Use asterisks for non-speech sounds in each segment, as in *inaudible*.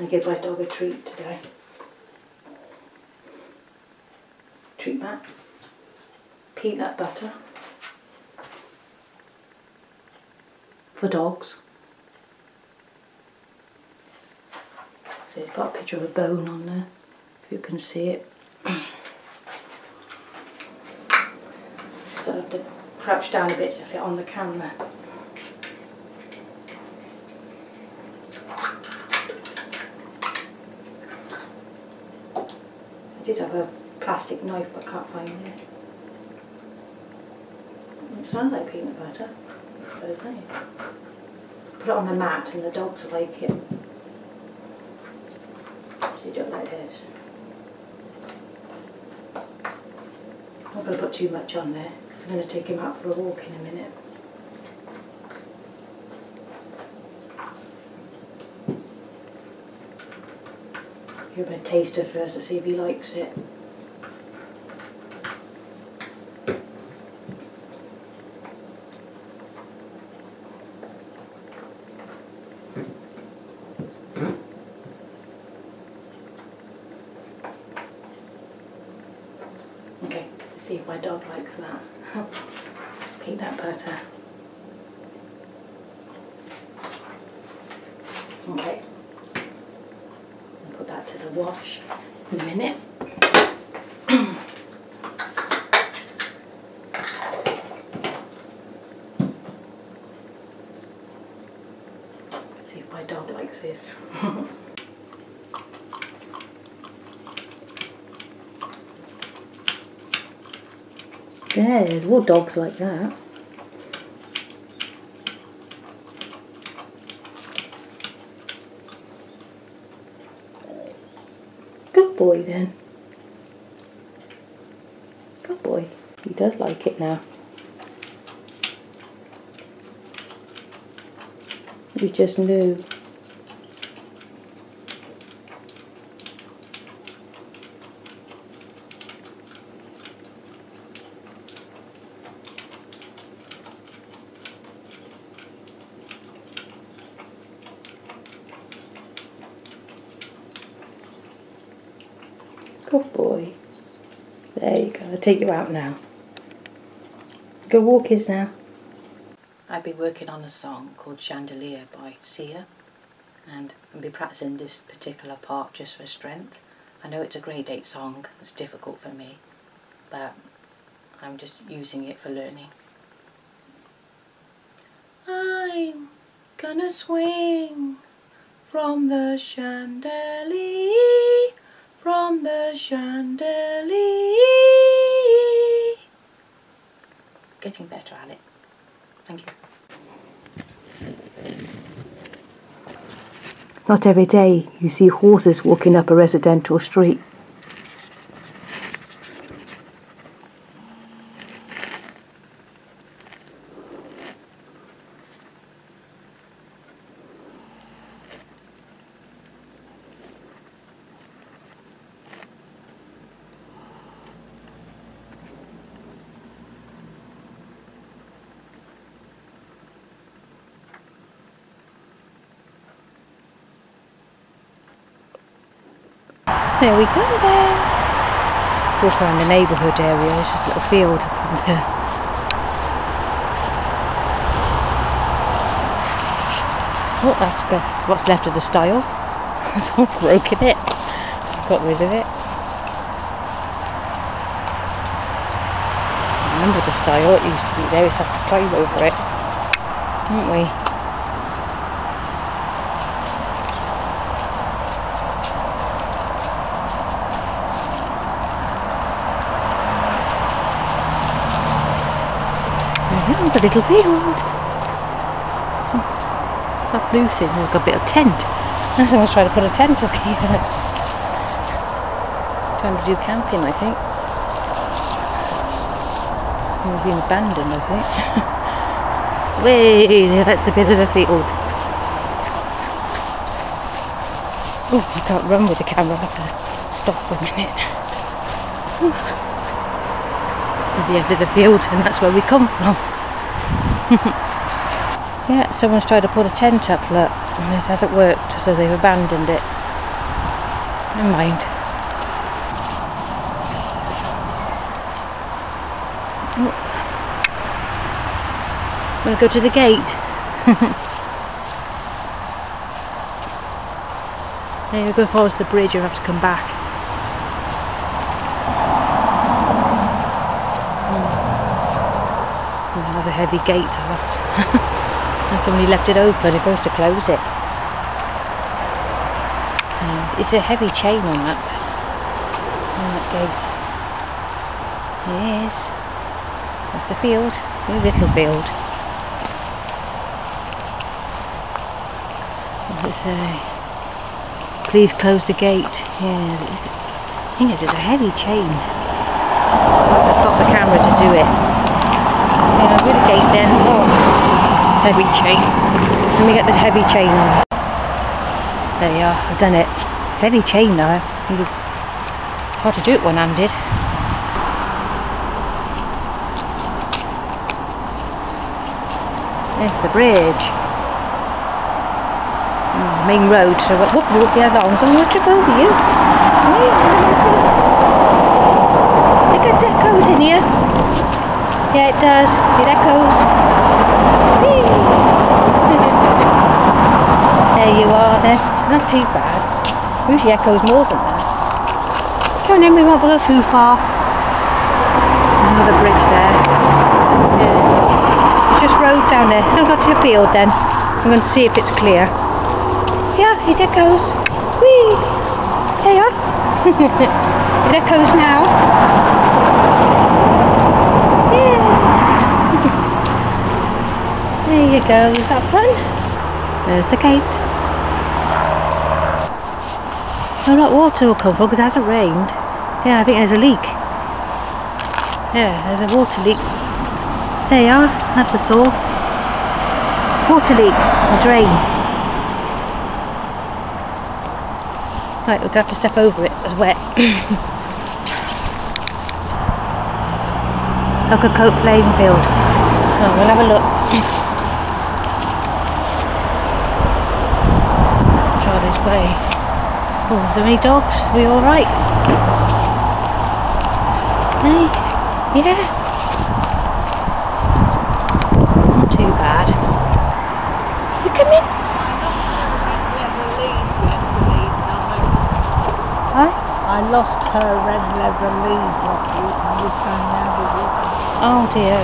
and give my dog a treat today. Treat mat, peanut butter for dogs. So it's got a picture of a bone on there, if you can see it. *coughs* so I have to crouch down a bit to fit on the camera. I did have a plastic knife but I can't find it. It sounds like peanut butter? Put it on the mat and the dogs like it. So you do it like this. I'm not going to put too much on there. I'm going to take him out for a walk in a minute. Give him a taster first to see if he likes it. Okay, let's see if my dog likes that. *laughs* Peanut butter. Okay. Wash in a minute. *clears throat* see if my dog likes this. *laughs* There's more dogs like that. Boy then. Good boy. He does like it now. You just knew. Good boy. There you go. I'll take you out now. Go walkies now. I've been working on a song called Chandelier by Sia and I'll be practicing this particular part just for strength. I know it's a grade 8 song, it's difficult for me, but I'm just using it for learning. I'm gonna swing from the chandelier, from the chandelier. Getting better at it. Thank you. Not every day you see horses walking up a residential street. There we go then. Around the neighbourhood area, it's just a little field uh, Oh, that's what's left of the stile. *laughs* all broken it. Got rid of it. Remember the stile, it used to be there, we used to have to climb over it. Didn't we? Little field. It's that blue thing, like a bit of tent. I Someone's trying to put a tent up here. trying to do camping, I think. It's been abandoned, I think. *laughs* Way, that's a bit of the field. Oh, I can't run with the camera, I have to stop for a minute. to the end of the field, and that's where we come from. *laughs* yeah, someone's tried to put a tent up, look, and it hasn't worked, so they've abandoned it. Never mind. Oh. Wanna go to the gate? *laughs* There you go towards the bridge, you'll have to come back. Hmm. That's a heavy gate. and *laughs* somebody left it open, goes to close it. And it's a heavy chain on that, on that gate. Yes, that's the field, a little field. What does it say? Please close the gate. Yeah, thing is, it's a heavy chain. I have to stop the camera to do it. Yeah, with the gate then. Oh, heavy chain. Let me get the heavy chain on. There you are, I've done it. Heavy chain now. Hard to do it one-handed. It's the bridge main road, so I whoop, whoop, yeah, long, so I'm going to trip over you. Look at echoes in here. Yeah, it does. It echoes. *laughs* there you are then. Not too bad. Usually echoes more than that. Come on then, we won't go too far. Another bridge there. Yeah. It's just road down there. I'll go to your field then. I'm going to see if it's clear. Yeah, it echoes. Whee! There you are. *laughs* it echoes now. Yeah. there you Is that fun? There's the gate. Oh, that water will come from because it hasn't rained. Yeah, I think there's a leak. Yeah, there's a water leak. There you are. That's the source. Water leak. A drain. Right, we're going to have to step over it, it's wet. *coughs* Cope Plainfield. Oh, we'll have a look. *coughs* Charlie's Way. Oh, is there any dogs? Are we alright? Hey? Yeah? Not too bad. You come in? I lost her red leather lead last week and this time now with it. Oh dear.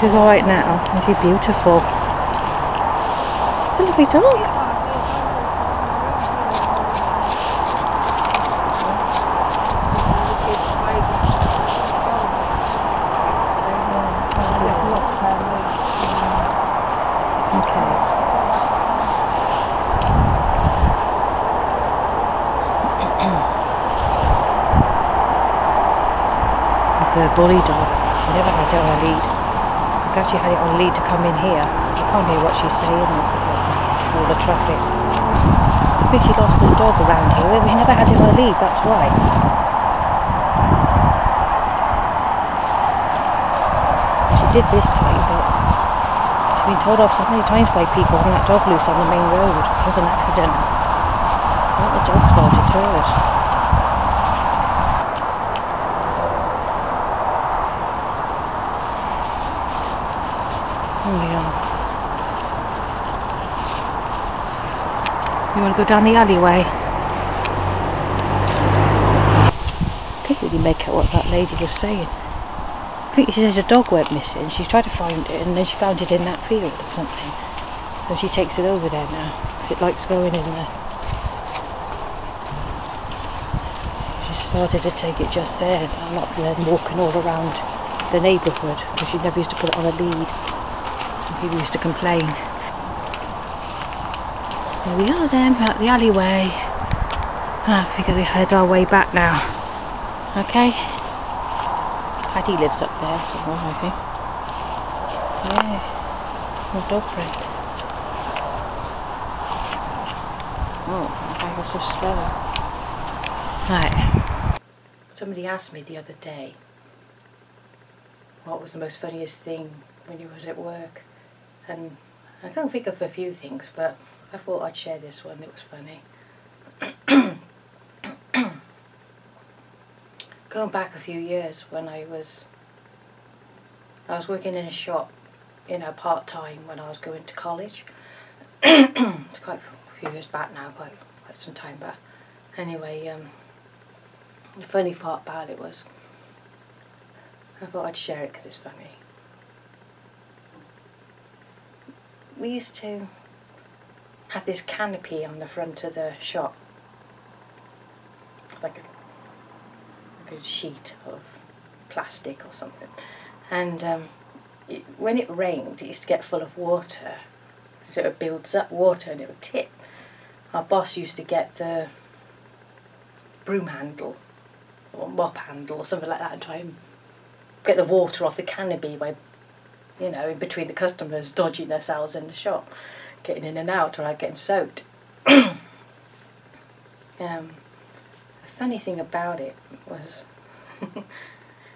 She's alright now. She's beautiful. A lovely dog. Bully dog. She never had it on a lead. I guess she had it on lead to come in here. I can't hear what she's saying. All the traffic. I think she lost the dog around here. We never had it on a lead, that's why. She did this time, but she's been told off so many times by people having that dog loose on the main road. It was an accident. Not the dog's fault, it's hers. You want to go down the alleyway? I couldn't really make out what that lady was saying. I think she said a dog went missing. She tried to find it and then she found it in that field or something. So she takes it over there now because it likes going in there. She started to take it just there and not then walking all around the neighbourhood because she never used to put it on a lead. People used to complain. Here we are then, at the alleyway. Ah, we gotta head our way back now. Okay? Paddy lives up there somewhere, I think. Yeah. No dog friend. Oh, I was so slow. Right. Somebody asked me the other day what was the most funniest thing when you was at work. And I don't think of a few things, but I thought I'd share this one, it was funny. *coughs* going back a few years when I was I was working in a shop, you know, part time when I was going to college. *coughs* it's quite a few years back now, quite quite some time back. Anyway, um, the funny part about it was I thought I'd share it because it's funny. We used to have this canopy on the front of the shop. It's like a, like a sheet of plastic or something. And um, it, when it rained, it used to get full of water. So it builds up water and it would tip. Our boss used to get the broom handle or mop handle or something like that and try and get the water off the canopy by, you know, in between the customers dodging themselves in the shop, getting in and out or like getting soaked. *coughs* um, the funny thing about it was *laughs*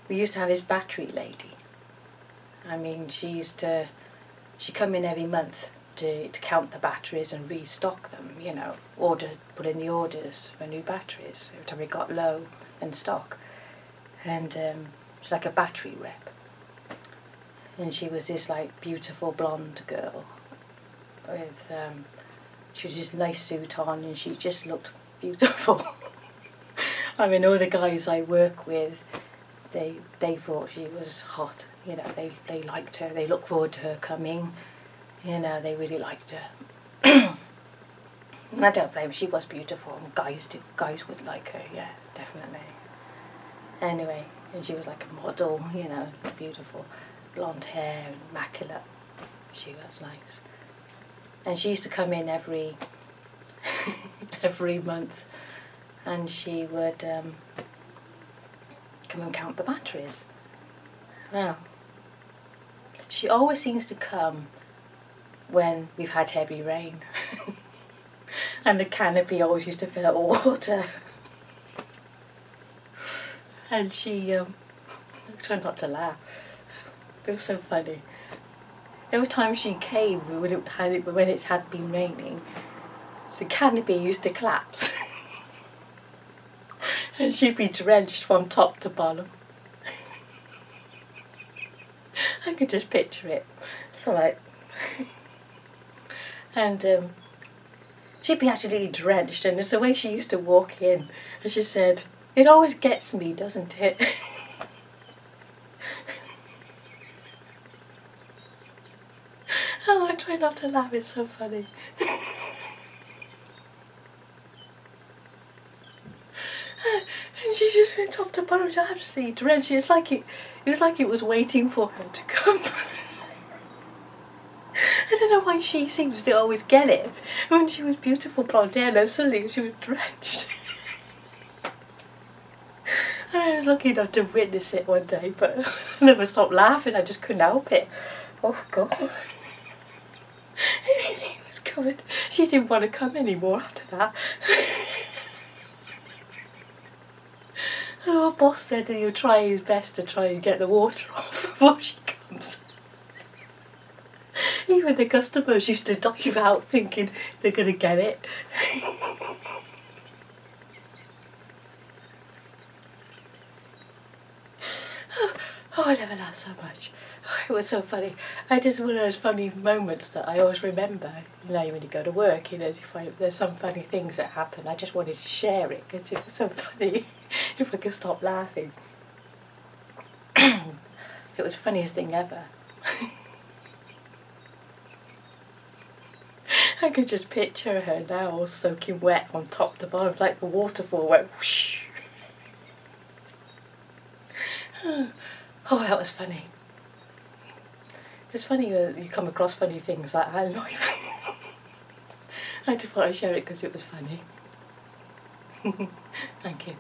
we used to have his battery lady. I mean, she used to, she come in every month to, to count the batteries and restock them, you know, order, put in the orders for new batteries every time we got low in stock. And um, she's like a battery rep. And she was this like beautiful blonde girl with, um, she was this nice suit on and she just looked beautiful. *laughs* I mean, all the guys I work with, they they thought she was hot. You know, they they liked her. They looked forward to her coming. You know, they really liked her. *clears throat* I don't blame her. She was beautiful. And guys do, guys would like her. Yeah, definitely. Anyway, and she was like a model. You know, beautiful, blonde hair, and immaculate. She was nice. And she used to come in every *laughs* every month, and she would. Um, come and count the batteries. Well, she always seems to come when we've had heavy rain. *laughs* and the canopy always used to fill up with water. *laughs* and she, um, try not to laugh. It was so funny. Every time she came, when it had, when it had been raining, the canopy used to collapse. *laughs* and she'd be drenched from top to bottom. *laughs* I could just picture it. It's alright. *laughs* and um, she'd be actually drenched, and it's the way she used to walk in. And she said, It always gets me, doesn't it? oh, I try not to laugh, it's so funny. and she just went top to bottom, absolutely drenched. It's like it, it was like it was waiting for her to come. *laughs* I don't know why she seems to always get it. When she was beautiful blonde hair, and suddenly she was drenched. *laughs* and I was lucky enough to witness it one day, but *laughs* I never stopped laughing. I just couldn't help it. Oh God. He was covered. She didn't want to come anymore after that. Our boss said he'll try his best to try and get the water *laughs* off before she comes. Even the customers used to dive out thinking they're going to get it. *laughs* Oh, oh, I never laughed so much. *laughs* It was so funny. I just one of those funny moments that I always remember. You know, when you go to work, you know, you find there's some funny things that happen. I just wanted to share it because it was so *laughs* funny. if I could stop laughing. *coughs* it was funniest thing ever. *laughs* I could just picture her now all soaking wet on top to bottom, like the waterfall went whoosh. oh, that was funny. It's funny that you come across funny things like I in life. *laughs* I just thought I'd share it because it was funny. *laughs* Thank you.